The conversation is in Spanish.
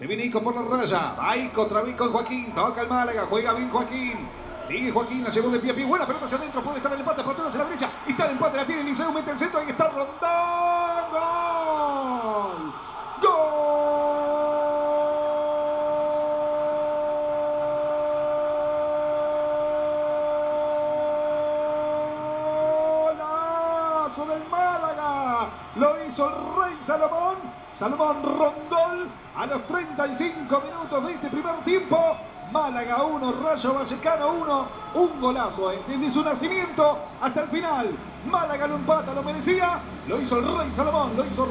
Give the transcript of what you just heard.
Se viene Ico por la raya. Va Ico, con Joaquín. Toca el Málaga. Juega bien Joaquín. Sigue Joaquín, la llevó de pie a pie. Buena pelota hacia adentro. Puede estar el empate. Patrón hacia la derecha. Y está el empate. La tiene Liceo. Mete el centro. Ahí está Rondón. ¡Gol! ¡Golazo del Málaga! Lo hizo el Rey Salomón. Salomón Rondol a los 35 minutos de este primer tiempo. Málaga 1, Rayo Vallecano 1. Un golazo eh, desde su nacimiento hasta el final. Málaga lo empata, lo merecía. Lo hizo el Rey Salomón, lo hizo.